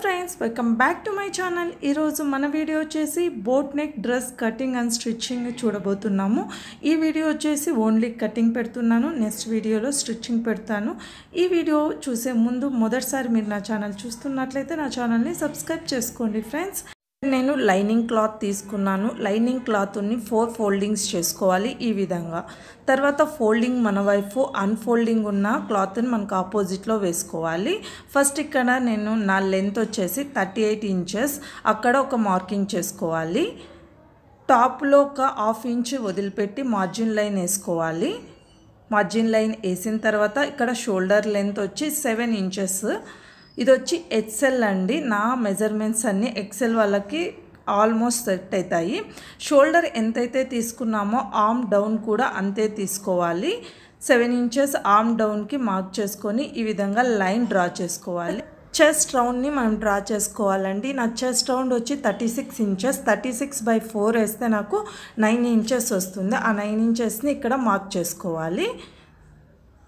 Friends welcome back to my channel ఈరోజు మన video వచ్చేసి boat neck dress cutting and stitching చూడబోతున్నాము. ఈ వీడియో వచ్చేసి ఓన్లీ కటింగ్ పెడుతున్నాను. నెక్స్ట్ వీడియోలో స్టిచ్చింగ్ పెడతాను. ఈ వీడియో చూసే ముందు మొదటిసారి మీరు నా ఛానల్ చూస్తున్నట్లయితే నా ఛానల్ని సబ్స్క్రైబ్ చేసుకోండి ఫ్రెండ్స్ నేను లైనింగ్ క్లాత్ తీసుకున్నాను. లైనింగ్ క్లాత్ని ఫోర్ ఫోల్డింగ్స్ చేసుకోవాలి ఈ విధంగా. తర్వాత ఫోల్డింగ్ మన వైపు అన్ఫోల్డింగ్ ఉన్న క్లాత్ని మనకు ఆపోజిట్లో వేసుకోవాలి. ఫస్ట్ ఇక్కడ నేను నా లెంత్ వచ్చేసి థర్టీ ఎయిట్ ఇంచెస్. అక్కడ ఒక మార్కింగ్ చేసుకోవాలి. టాప్లో ఒక హాఫ్ ఇంచ్ వదిలిపెట్టి మార్జిన్ లైన్ వేసుకోవాలి. మార్జిన్ లైన్ వేసిన తర్వాత ఇక్కడ షోల్డర్ లెంత్ వచ్చి సెవెన్ ఇంచెస్. ఇది వచ్చి ఎక్సెల్ అండి. నా మెజర్మెంట్స్ అన్నీ ఎక్సెల్ వాళ్ళకి ఆల్మోస్ట్ సెట్ అవుతాయి షోల్డర్ ఎంతైతే తీసుకున్నామో ఆమ్ డౌన్ కూడా అంతే తీసుకోవాలి. సెవెన్ ఇంచెస్ ఆమ్ డౌన్కి మార్క్ చేసుకొని ఈ విధంగా లైన్ డ్రా చేసుకోవాలి. చెస్ట్ రౌండ్ని మనం డ్రా చేసుకోవాలండి. నా చెస్ట్ రౌండ్ వచ్చి thirty six inches thirty six by four వేస్తే నాకు నైన్ ఇంచెస్ వస్తుంది. ఆ నైన్ ఇంచెస్ని ఇక్కడ మార్క్ చేసుకోవాలి.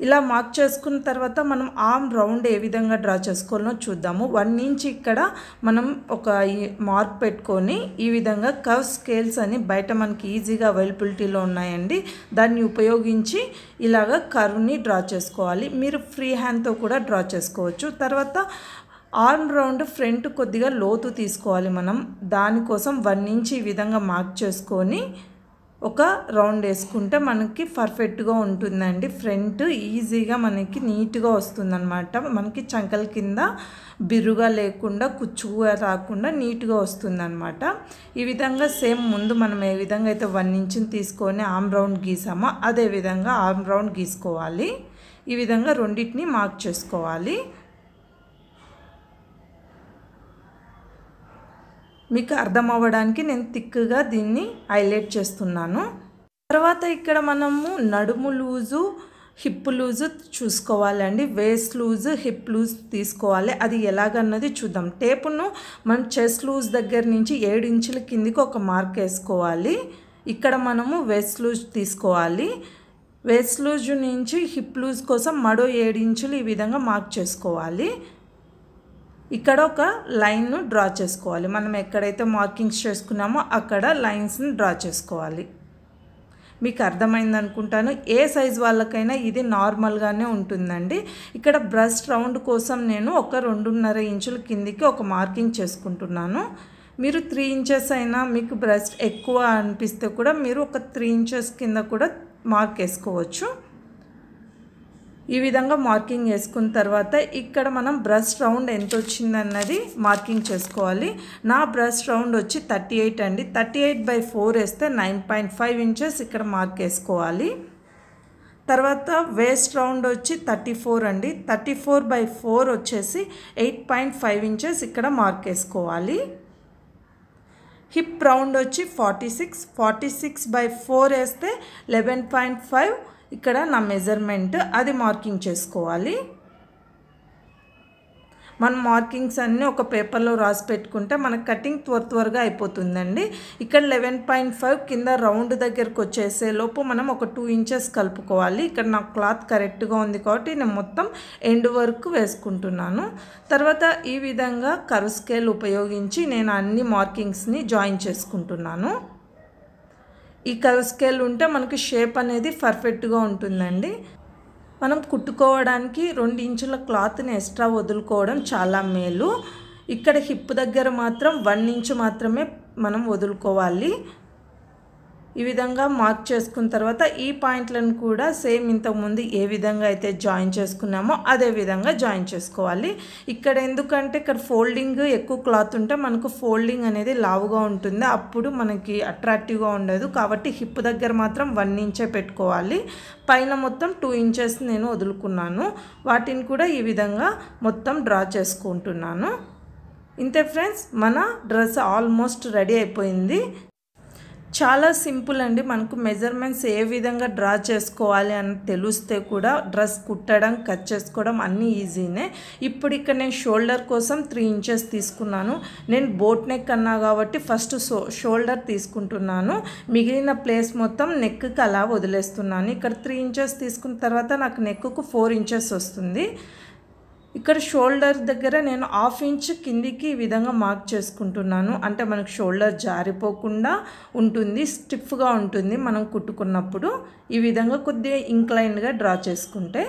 ఇలా మార్క్ చేసుకున్న తర్వాత మనం ఆర్మ్ రౌండ్ ఏ విధంగా డ్రా చేసుకోవాలో చూద్దాము. వన్ ఇంచ్ ఇక్కడ మనం ఒక మార్క్ పెట్టుకొని ఈ విధంగా కర్వ్ స్కేల్స్ అని బయట మనకి ఈజీగా అవైలబిలిటీలో ఉన్నాయండి. దాన్ని ఉపయోగించి ఇలాగ కర్వ్ని డ్రా చేసుకోవాలి. మీరు ఫ్రీ హ్యాండ్తో కూడా డ్రా చేసుకోవచ్చు. తర్వాత ఆర్మ్ రౌండ్ ఫ్రంట్ కొద్దిగా లోతు తీసుకోవాలి మనం. దానికోసం వన్ ఇంచ్ ఈ విధంగా మార్క్ చేసుకొని ఒక రౌండ్ వేసుకుంటే మనకి పర్ఫెక్ట్గా ఉంటుందండి. ఫ్రంట్ ఈజీగా మనకి నీట్గా వస్తుందన్నమాట. మనకి చంకల కింద బిరుగా లేకుండా కుచ్చుగా రాకుండా నీట్గా వస్తుందన్నమాట. ఈ విధంగా సేమ్ ముందు మనం ఏ విధంగా అయితే వన్ ఇంచుని తీసుకొని ఆమ్ రౌండ్ గీసామో అదే విధంగా ఆమ్ రౌండ్ గీసుకోవాలి. ఈ విధంగా రెండింటిని మార్క్ చేసుకోవాలి. మీకు అర్థం అవ్వడానికి నేను థిక్గా దీన్ని హైలైట్ చేస్తున్నాను. తర్వాత ఇక్కడ మనము నడుము లూజు హిప్ లూజు చూసుకోవాలండి. వేస్ట్ లూజ్ హిప్ లూజ్ తీసుకోవాలి. అది ఎలాగన్నది చూద్దాం. టేపును మనం చెస్ట్ లూజ్ దగ్గర నుంచి ఏడు ఇంచుల కిందికి ఒక మార్క్ వేసుకోవాలి. ఇక్కడ మనము వేస్ట్ లూజ్ తీసుకోవాలి. వేస్ట్ లూజ్ నుంచి హిప్ లూజ్ కోసం మరో ఏడు ఇంచులు ఈ విధంగా మార్క్ చేసుకోవాలి. ఇక్కడ ఒక లైన్ను డ్రా చేసుకోవాలి. మనం ఎక్కడైతే మార్కింగ్స్ చేసుకున్నామో అక్కడ లైన్స్ని డ్రా చేసుకోవాలి. మీకు అర్థమైంది అనుకుంటాను. ఏ సైజ్ వాళ్ళకైనా ఇది నార్మల్గానే ఉంటుందండి. ఇక్కడ బ్రస్ట్ రౌండ్ కోసం నేను ఒక రెండున్నర ఇంచుల కిందికి ఒక మార్కింగ్ చేసుకుంటున్నాను. మీరు త్రీ ఇంచెస్ అయినా మీకు బ్రెస్ట్ ఎక్కువ అనిపిస్తే కూడా మీరు ఒక త్రీ ఇంచెస్ కింద కూడా మార్క్ వేసుకోవచ్చు ఈ విధంగా మార్కింగ్ వేసుకున్న తర్వాత ఇక్కడ మనం బ్రష్ రౌండ్ ఎంత వచ్చిందన్నది మార్కింగ్ చేసుకోవాలి. నా బ్రష్ రౌండ్ వచ్చి థర్టీ ఎయిట్ అండి. థర్టీ ఎయిట్ బై ఫోర్ వేస్తే నైన్ పాయింట్ ఫైవ్ ఇంచెస్ ఇక్కడ మార్క్ వేసుకోవాలి. తర్వాత వేస్ట్ రౌండ్ వచ్చి థర్టీ ఫోర్ అండి. థర్టీ ఫోర్ బై ఫోర్ వచ్చేసి ఎయిట్ పాయింట్ ఫైవ్ ఇంచెస్ ఇక్కడ మార్క్ వేసుకోవాలి. హిప్ రౌండ్ వచ్చి forty six. Forty six by four వేస్తే లెవెన్ పాయింట్ ఫైవ్. ఇక్కడ నా మెజర్మెంట్ అది మార్కింగ్ చేసుకోవాలి. మన మార్కింగ్స్ అన్నీ ఒక పేపర్లో రాసి పెట్టుకుంటే మనకు కటింగ్ త్వర త్వరగా అయిపోతుందండి. ఇక్కడ లెవెన్ పాయింట్ ఫైవ్ కింద రౌండ్ దగ్గరకు వచ్చేసే లోపు మనం ఒక టూ ఇంచెస్ కలుపుకోవాలి. ఇక్కడ నా క్లాత్ కరెక్ట్గా ఉంది కాబట్టి నేను మొత్తం ఎండ్ వరకు వేసుకుంటున్నాను. తర్వాత ఈ విధంగా కరు స్కేల్ ఉపయోగించి నేను అన్ని మార్కింగ్స్ని జాయిన్ చేసుకుంటున్నాను. ఈ కర్వ్ స్కేల్ ఉంటే మనకి షేప్ అనేది పర్ఫెక్ట్గా ఉంటుందండి. మనం కుట్టుకోవడానికి రెండు ఇంచుల క్లాత్ని ఎక్స్ట్రా వదులుకోవడం చాలా మేలు. ఇక్కడ హిప్ దగ్గర మాత్రం వన్ ఇంచు మాత్రమే మనం వదులుకోవాలి. ఈ విధంగా మార్క్ చేసుకున్న తర్వాత ఈ పాయింట్లను కూడా సేమ్ ఇంతకుముందు ఏ విధంగా అయితే జాయిన్ చేసుకున్నామో అదే విధంగా జాయిన్ చేసుకోవాలి. ఇక్కడ ఎందుకంటే ఇక్కడ ఫోల్డింగ్ ఎక్కువ క్లాత్ ఉంటే మనకు ఫోల్డింగ్ అనేది లావుగా ఉంటుంది. అప్పుడు మనకి అట్రాక్టివ్గా ఉండదు. కాబట్టి హిప్ దగ్గర మాత్రం వన్ ఇంచే పెట్టుకోవాలి. పైన మొత్తం టూ ఇంచెస్ నేను వదులుకున్నాను. వాటిని కూడా ఈ విధంగా మొత్తం డ్రా చేసుకుంటున్నాను. ఇంతే ఫ్రెండ్స్ మన డ్రెస్ ఆల్మోస్ట్ రెడీ అయిపోయింది. చాలా సింపుల్ అండి. మనకు మెజర్మెంట్స్ ఏ విధంగా డ్రా చేసుకోవాలి అని తెలిస్తే కూడా డ్రెస్ కుట్టడం కట్ చేసుకోవడం అన్నీ ఈజీనే. ఇప్పుడు ఇక్కడ నేను షోల్డర్ కోసం త్రీ ఇంచెస్ తీసుకున్నాను. నేను బోట్ నెక్ అన్నా కాబట్టి ఫస్ట్ షోల్డర్ తీసుకుంటున్నాను. మిగిలిన ప్లేస్ మొత్తం నెక్కి అలా వదిలేస్తున్నాను. ఇక్కడ త్రీ ఇంచెస్ తీసుకున్న తర్వాత నాకు నెక్కు ఫోర్ ఇంచెస్ వస్తుంది. ఇక్కడ షోల్డర్ దగ్గర నేను హాఫ్ ఇంచ్ కిందికి ఈ విధంగా మార్క్ చేసుకుంటున్నాను. అంటే మనకు షోల్డర్ జారిపోకుండా ఉంటుంది స్టిఫ్గా ఉంటుంది మనం కుట్టుకున్నప్పుడు. ఈ విధంగా కొద్దిగా ఇంక్లైన్గా డ్రా చేసుకుంటే.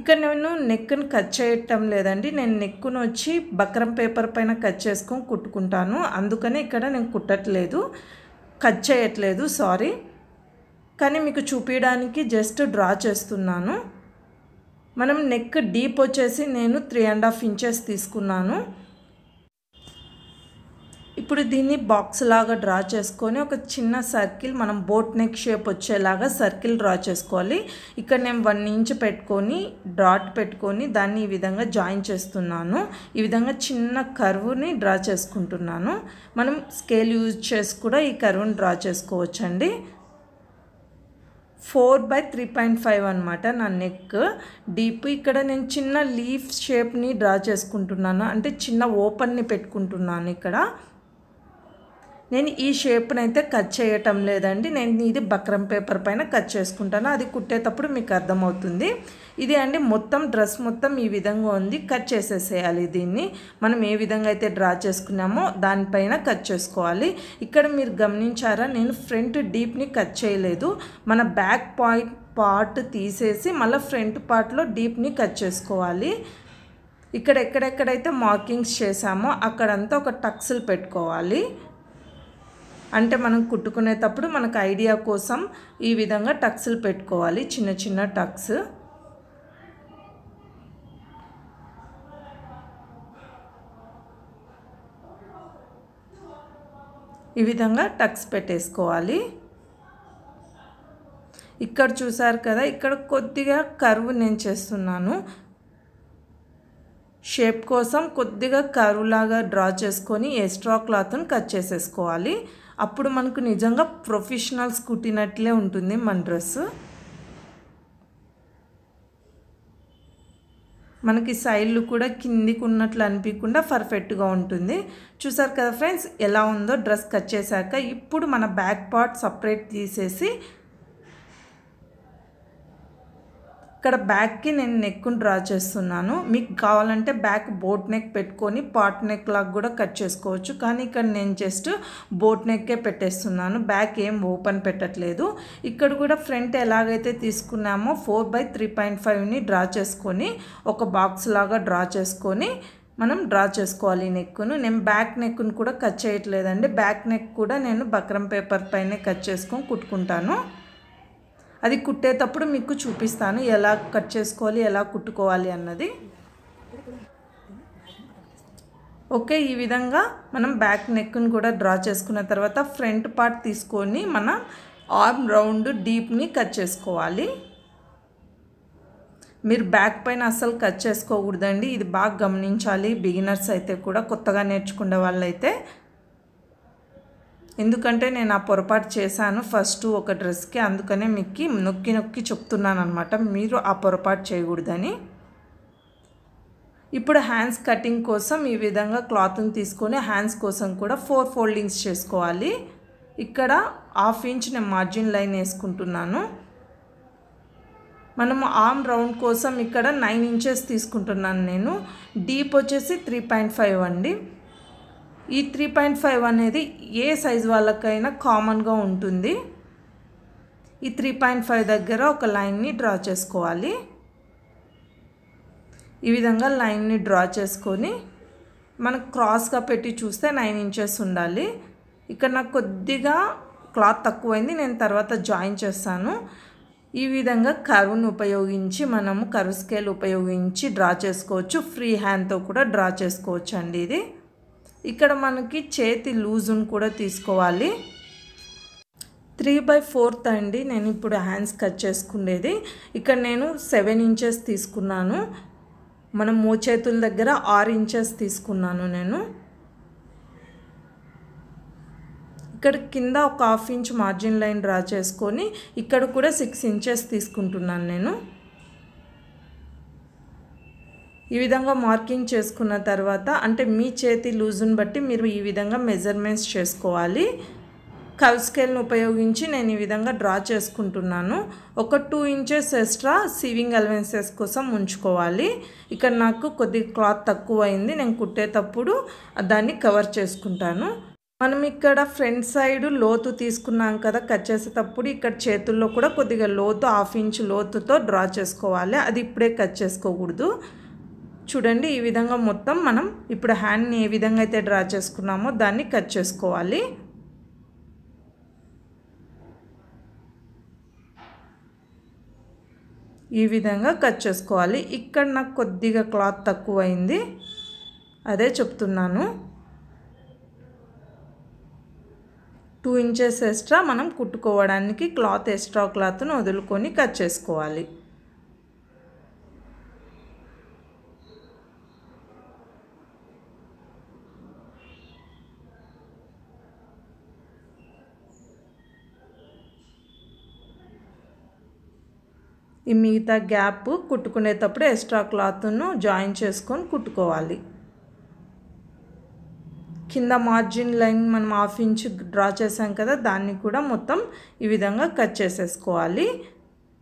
ఇక్కడ నేను నెక్ను కట్ చేయటం లేదండి. నేను నెక్కును వచ్చి బక్రం పేపర్ పైన కట్ చేసుకొని కుట్టుకుంటాను. అందుకనే ఇక్కడ నేను కుట్టట్లేదు కట్ చేయట్లేదు సారీ. కానీ మీకు చూపించడానికి జస్ట్ డ్రా చేస్తున్నాను. మనం నెక్ డీప్ వచ్చేసి నేను త్రీ అండ్ హాఫ్ ఇంచెస్ తీసుకున్నాను. ఇప్పుడు దీన్ని బాక్స్ లాగా డ్రా చేసుకొని ఒక చిన్న సర్కిల్ మనం బోట్ నెక్ షేప్ వచ్చేలాగా సర్కిల్ డ్రా చేసుకోవాలి. ఇక్కడ నేను వన్ ఇంచ్ పెట్టుకొని డాట్ పెట్టుకొని దాన్ని ఈ విధంగా జాయిన్ చేస్తున్నాను. ఈ విధంగా చిన్న కర్వ్ని డ్రా చేసుకుంటున్నాను. మనం స్కేల్ యూజ్ చేసి కూడా ఈ కర్వ్ని డ్రా చేసుకోవచ్చండి. Four by three point five అనమాట నా నెక్. డీప్ ఇక్కడ నేను చిన్న లీఫ్ షేప్ని డ్రా చేసుకుంటున్నాను. అంటే చిన్న ఓపెన్ని పెట్టుకుంటున్నాను ఇక్కడ. నేను ఈ షేప్ని అయితే కట్ చేయటం లేదండి. నేను ఇది బక్రం పేపర్ పైన కట్ చేసుకుంటాను. అది కుట్టేటప్పుడు మీకు అర్థమవుతుంది. ఇది అండి మొత్తం డ్రెస్ మొత్తం ఈ విధంగా ఉంది. కట్ చేసేసేయాలి దీన్ని. మనం ఏ విధంగా అయితే డ్రా చేసుకున్నామో దానిపైన కట్ చేసుకోవాలి. ఇక్కడ మీరు గమనించారా? నేను ఫ్రంట్ డీప్ని కట్ చేయలేదు. మన బ్యాక్ పాయింట్ పార్ట్ తీసేసి మళ్ళీ ఫ్రంట్ పార్ట్లో డీప్ని కట్ చేసుకోవాలి. ఇక్కడ ఎక్కడెక్కడైతే మార్కింగ్స్ చేసామో అక్కడంతా ఒక టక్స్లు పెట్టుకోవాలి. అంటే మనం కుట్టుకునేటప్పుడు మనకు ఐడియా కోసం ఈ విధంగా టక్స్లు పెట్టుకోవాలి చిన్న చిన్న టక్స్. ఈ విధంగా టక్స్ పెట్టేసుకోవాలి. ఇక్కడ చూసారు కదా ఇక్కడ కొద్దిగా కరువు నేను చేస్తున్నాను. షేప్ కోసం కొద్దిగా కరువులాగా లాగా డ్రా చేసుకొని ఎక్స్ట్రా క్లాత్ని కట్ చేసేసుకోవాలి. అప్పుడు మనకు నిజంగా ప్రొఫెషనల్స్ కుట్టినట్లే ఉంటుంది మన డ్రెస్. మనకి సైడ్లు కూడా కిందికి ఉన్నట్లు అనిపించకుండా పర్ఫెక్ట్గా ఉంటుంది. చూసారు కదా ఫ్రెండ్స్ ఎలా ఉందో డ్రెస్ కట్ చేశాక ఇప్పుడు మన బ్యాక్ పార్ట్ సపరేట్ తీసేసి ఇక్కడ బ్యాక్కి నేను నెక్ను డ్రా చేస్తున్నాను. మీకు కావాలంటే బ్యాక్ బోట్ నెక్ పెట్టుకొని పాట్ నెక్ లాగా కూడా కట్ చేసుకోవచ్చు. కానీ ఇక్కడ నేను జస్ట్ బోట్ నెక్కే పెట్టేస్తున్నాను. బ్యాక్ ఏం ఓపెన్ పెట్టట్లేదు. ఇక్కడ కూడా ఫ్రంట్ ఎలాగైతే తీసుకున్నామో ఫోర్ బై త్రీ పాయింట్ ఫైవ్ని డ్రా చేసుకొని ఒక బాక్స్ లాగా డ్రా చేసుకొని మనం డ్రా చేసుకోవాలి నెక్కును. నేను బ్యాక్ నెక్ను కూడా కట్ చేయట్లేదండి. బ్యాక్ నెక్ కూడా నేను బక్రం పేపర్ పైనే కట్ చేసుకొని కుట్టుకుంటాను. అది కుట్టేటప్పుడు మీకు చూపిస్తాను ఎలా కట్ చేసుకోవాలి ఎలా కుట్టుకోవాలి అన్నది. ఓకే ఈ విధంగా మనం బ్యాక్ నెక్ని కూడా డ్రా చేసుకున్న తర్వాత ఫ్రంట్ పార్ట్ తీసుకొని మనం ఆర్మ్ రౌండ్ డీప్ని కట్ చేసుకోవాలి. మీరు బ్యాక్ పైన అస్సలు కట్ చేసుకోకూడదండి ఇది బాగా గమనించాలి బిగినర్స్ అయితే కూడా కొత్తగా నేర్చుకునే వాళ్ళైతే. ఎందుకంటే నేను ఆ పొరపాటు చేశాను. ఫస్ట్ ఒక డ్రెస్కి అందుకనే మీకు నొక్కి నొక్కి చెప్తున్నాను అనమాట మీరు ఆ పొరపాటు చేయకూడదని. ఇప్పుడు హ్యాండ్స్ కటింగ్ కోసం ఈ విధంగా క్లాత్ని తీసుకొని హ్యాండ్స్ కోసం కూడా ఫోర్ ఫోల్డింగ్స్ చేసుకోవాలి. ఇక్కడ హాఫ్ ఇంచ్ నేను మార్జిన్ లైన్ వేసుకుంటున్నాను. మనము ఆర్మ్ రౌండ్ కోసం ఇక్కడ నైన్ ఇంచెస్ తీసుకుంటున్నాను నేను. డీప్ వచ్చేసి త్రీ పాయింట్ ఫైవ్ అండి. ఈ త్రీ పాయింట్ ఫైవ్ అనేది ఏ సైజ్ వాళ్ళకైనా కామన్గా ఉంటుంది. ఈ త్రీ పాయింట్ ఫైవ్ దగ్గర ఒక లైన్ని డ్రా చేసుకోవాలి. ఈ విధంగా లైన్ని డ్రా చేసుకొని మనకు క్రాస్గా పెట్టి చూస్తే నైన్ ఇంచెస్ ఉండాలి. ఇక్కడ నాకు కొద్దిగా క్లాత్ తక్కువైంది నేను తర్వాత జాయిన్ చేస్తాను. ఈ విధంగా కరువును ఉపయోగించి మనము కరువు స్కేల్ ఉపయోగించి డ్రా చేసుకోవచ్చు. ఫ్రీ హ్యాండ్తో కూడా డ్రా చేసుకోవచ్చు అండి ఇది. ఇక్కడ మనకి చేతి లూజును కూడా తీసుకోవాలి. త్రీ బై ఫోర్త్ అండి నేను ఇప్పుడు హ్యాండ్స్ కట్ చేసుకునేది. ఇక్కడ నేను సెవెన్ ఇంచెస్ తీసుకున్నాను. మనం మోచేతుల దగ్గర ఆరు ఇంచెస్ తీసుకున్నాను నేను. ఇక్కడ కింద ఒక half inch margin line draw చేసుకొని ఇక్కడ కూడా సిక్స్ ఇంచెస్ తీసుకుంటున్నాను నేను. ఈ విధంగా మార్కింగ్ చేసుకున్న తర్వాత అంటే మీ చేతి లూజుని బట్టి మీరు ఈ విధంగా మెజర్మెంట్స్ చేసుకోవాలి. కవ్ స్కేల్ను ఉపయోగించి నేను ఈ విధంగా డ్రా చేసుకుంటున్నాను. ఒక two inches extra sewing allowances కోసం ఉంచుకోవాలి. ఇక్కడ నాకు కొద్దిగా క్లాత్ తక్కువ అయింది నేను కుట్టేటప్పుడు దాన్ని కవర్ చేసుకుంటాను. మనం ఇక్కడ ఫ్రంట్ సైడ్ లోతు తీసుకున్నాం కదా కట్ చేసేటప్పుడు ఇక్కడ చేతుల్లో కూడా కొద్దిగా లోతు హాఫ్ ఇంచ్ లోతుతో డ్రా చేసుకోవాలి. అది ఇప్పుడే కట్ చేసుకోకూడదు. చూడండి ఈ విధంగా మొత్తం మనం ఇప్పుడు హ్యాండ్ని ఏ విధంగా అయితే డ్రా చేసుకున్నామో దాన్ని కట్ చేసుకోవాలి. ఈ విధంగా కట్ చేసుకోవాలి. ఇక్కడ నాకు కొద్దిగా క్లాత్ తక్కువైంది. అదే చెప్తున్నాను. టూ ఇంచెస్ ఎక్స్ట్రా మనం కుట్టుకోవడానికి క్లాత్ ఎక్స్ట్రా క్లాత్ను వదులుకొని కట్ చేసుకోవాలి. ఈ మిగతా గ్యాప్ కుట్టుకునేటప్పుడు ఎక్స్ట్రా క్లాత్ను జాయిన్ చేసుకొని కుట్టుకోవాలి. కింద మార్జిన్ లైన్ మనం హాఫ్ ఇంచ్ డ్రా చేసాం కదా దాన్ని కూడా మొత్తం ఈ విధంగా కట్ చేసేసుకోవాలి.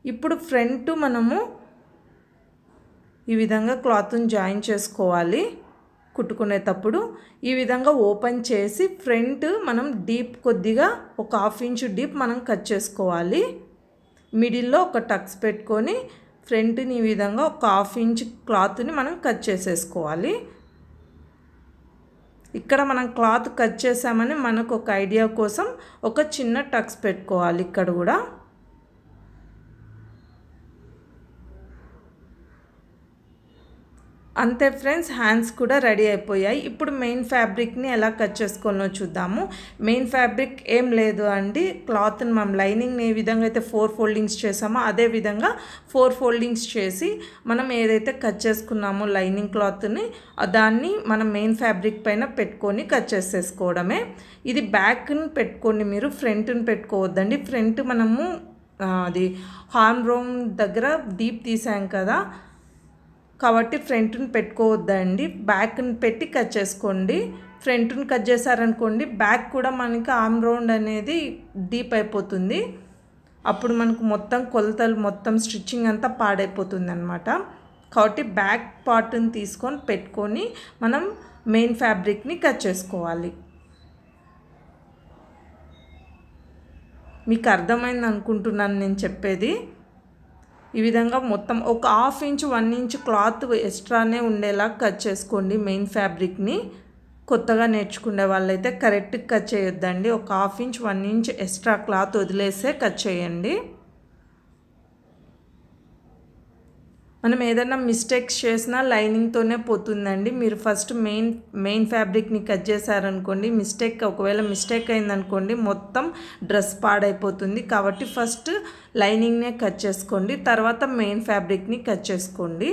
ఇప్పుడు ఫ్రంట్ మనము ఈ విధంగా క్లాత్ని జాయిన్ చేసుకోవాలి. కుట్టుకునేటప్పుడు ఈ విధంగా ఓపెన్ చేసి ఫ్రంట్ మనం డీప్ కొద్దిగా ఒక హాఫ్ ఇంచ్ డీప్ మనం కట్ చేసుకోవాలి. మిడిల్లో ఒక టక్స్ పెట్టుకొని ఫ్రంట్ని ఈ విధంగా ఒక హాఫ్ ఇంచ్ క్లాత్ని మనం కట్ చేసేసుకోవాలి. ఇక్కడ మనం క్లాత్ కట్ చేసామని మనకు ఒక ఐడియా కోసం ఒక చిన్న టక్స్ పెట్టుకోవాలి ఇక్కడ కూడా. అంతే ఫ్రెండ్స్ హ్యాండ్స్ కూడా రెడీ అయిపోయాయి. ఇప్పుడు మెయిన్ ఫ్యాబ్రిక్ని ఎలా కట్ చేసుకోవాలో చూద్దాము. మెయిన్ ఫ్యాబ్రిక్ ఏం లేదు అండి. క్లాత్ని మనం లైనింగ్ని ఏ విధంగా అయితే ఫోర్ ఫోల్డింగ్స్ చేసామో అదే విధంగా ఫోర్ ఫోల్డింగ్స్ చేసి మనం ఏదైతే కట్ చేసుకున్నామో లైనింగ్ క్లాత్ని దాన్ని మనం మెయిన్ ఫ్యాబ్రిక్ పైన పెట్టుకొని కట్ చేసేసుకోవడమే. ఇది బ్యాక్ని పెట్టుకోండి మీరు ఫ్రంట్ని పెట్టుకోవద్దండి. ఫ్రంట్ మనము అది హార్మ్ రోమ్ దగ్గర డీప్ తీసాం కదా కాబట్టి ఫ్రంట్ని పెట్టుకోవద్దండి. బ్యాక్ని పెట్టి కట్ చేసుకోండి. ఫ్రంట్ని కట్ చేశారనుకోండి బ్యాక్ కూడా మనకి ఆమ్ రౌండ్ అనేది డీప్ అయిపోతుంది. అప్పుడు మనకు మొత్తం కొలతలు మొత్తం స్టిచ్చింగ్ అంతా పాడైపోతుంది అనమాట కాబట్టి బ్యాక్ పార్ట్ని తీసుకొని పెట్టుకొని మనం మెయిన్ ఫ్యాబ్రిక్ని కట్ చేసుకోవాలి. మీకు అర్థమైంది అనుకుంటున్నాను నేను చెప్పేది. ఈ విధంగా మొత్తం ఒక half inch one inch cloth ఎక్స్ట్రానే ఉండేలా కట్ చేసుకోండి మెయిన్ ఫ్యాబ్రిక్ని. కొత్తగా నేర్చుకునే వాళ్ళైతే కరెక్ట్గా కట్ చేయొద్దండి. ఒక half inch one inch extra cloth వదిలేసే కట్ చేయండి. మనం ఏదైనా మిస్టేక్స్ చేసినా లైనింగ్తోనే పోతుందండి. మీరు ఫస్ట్ మెయిన్ మెయిన్ ఫ్యాబ్రిక్ని కట్ చేశారనుకోండి మిస్టేక్ ఒకవేళ మిస్టేక్ అయిందనుకోండి మొత్తం డ్రెస్ పాడైపోతుంది. కాబట్టి ఫస్ట్ లైనింగ్నే కట్ చేసుకోండి తర్వాత మెయిన్ ఫ్యాబ్రిక్ని కట్ చేసుకోండి.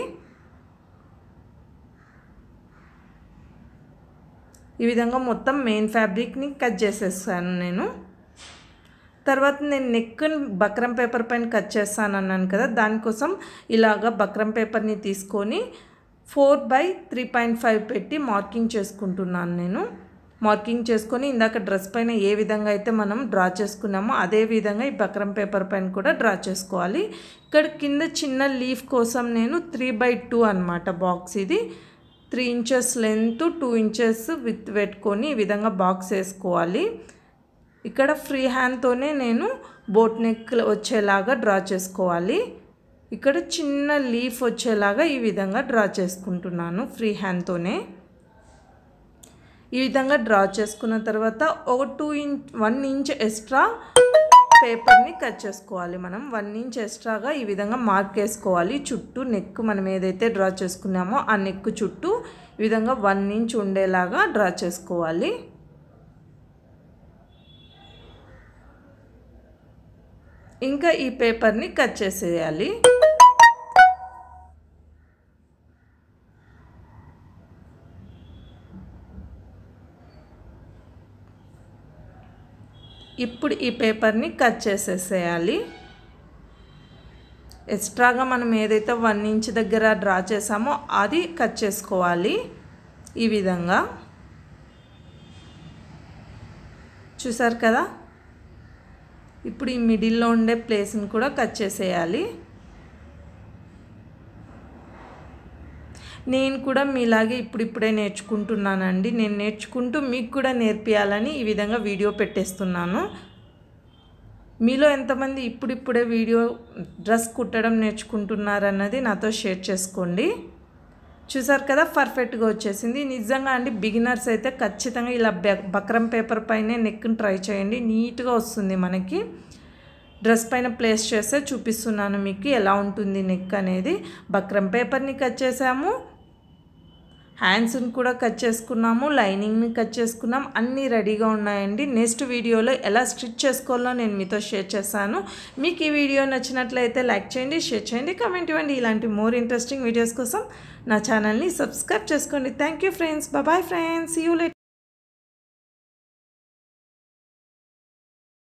ఈ విధంగా మొత్తం మెయిన్ ఫ్యాబ్రిక్ని కట్ చేసేసాను నేను. తర్వాత నేను నెక్ బక్రం పేపర్ పైన కట్ చేస్తాను అన్నాను కదా దానికోసం ఇలాగ బక్రం పేపర్ని తీసుకొని four by three point five పెట్టి మార్కింగ్ చేసుకుంటున్నాను నేను. మార్కింగ్ చేసుకొని ఇందాక డ్రెస్ పైన ఏ విధంగా అయితే మనం డ్రా చేసుకున్నామో అదే విధంగా ఈ బక్రం పేపర్ పైన కూడా డ్రా చేసుకోవాలి. ఇక్కడ కింద చిన్న లీఫ్ కోసం నేను త్రీ బై టూ అనమాట బాక్స్ ఇది. Three inches length two inches width పెట్టుకొని ఈ విధంగా బాక్స్ వేసుకోవాలి. ఇక్కడ ఫ్రీ హ్యాండ్తోనే నేను బోట్ నెక్ వచ్చేలాగా డ్రా చేసుకోవాలి. ఇక్కడ చిన్న లీఫ్ వచ్చేలాగా ఈ విధంగా డ్రా చేసుకుంటున్నాను ఫ్రీ హ్యాండ్తోనే ఈ విధంగా డ్రా చేసుకున్న తర్వాత ఒక two inch one inch extra పేపర్ని కట్ చేసుకోవాలి మనం. వన్ ఇంచ్ ఎక్స్ట్రాగా ఈ విధంగా మార్క్ వేసుకోవాలి చుట్టూ నెక్ మనం ఏదైతే డ్రా చేసుకున్నామో ఆ నెక్ చుట్టూ ఈ విధంగా వన్ ఇంచ్ ఉండేలాగా డ్రా చేసుకోవాలి. ఇంకా ఈ పేపర్ని కట్ చేసేయాలి. ఇప్పుడు ఈ పేపర్ని కట్ చేసేసేయాలి. ఎక్స్ట్రాగా మనం ఏదైతే వన్ ఇంచ్ దగ్గర డ్రా చేసామో అది కట్ చేసుకోవాలి. ఈ విధంగా. చూసారు కదా? ఇప్పుడు ఈ మిడిల్లో ఉండే ప్లేస్ని కూడా కట్ చేసేయాలి. నేను కూడా మీలాగే ఇప్పుడిప్పుడే నేర్చుకుంటున్నానండి. నేను నేర్చుకుంటూ మీకు కూడా నేర్పియాలని ఈ విధంగా వీడియో పెట్టేస్తున్నాను. మీలో ఎంతమంది ఇప్పుడిప్పుడే వీడియో డ్రెస్ కుట్టడం నేర్చుకుంటున్నారన్నది నాతో షేర్ చేసుకోండి. చూసారు కదా పర్ఫెక్ట్గా వచ్చేసింది. నిజంగా అండి బిగినర్స్ అయితే ఖచ్చితంగా ఇలా బక్రం పేపర్ పైనే నెక్ని ట్రై చేయండి. నీట్గా వస్తుంది మనకి. డ్రెస్ పైన ప్లేస్ చేస్తే చూపిస్తున్నాను మీకు ఎలా ఉంటుంది నెక్ అనేది. బక్రం పేపర్ని కట్ చేసాము. హ్యాండ్స్ని కూడా కట్ చేసుకున్నాము లైనింగ్ని కట్ చేసుకున్నాం అన్నీ రెడీగా ఉన్నాయండి. నెక్స్ట్ వీడియోలో ఎలా స్టిచ్ చేసుకోవాలో నేను మీతో షేర్ చేశాను మీకు ఈ వీడియో నచ్చినట్లయితే లైక్ చేయండి షేర్ చేయండి కమెంట్ ఇవ్వండి. ఇలాంటి మోర్ ఇంట్రెస్టింగ్ వీడియోస్ కోసం నా ఛానల్ని సబ్స్క్రైబ్ చేసుకోండి. Thank you friends. Bye friends. You let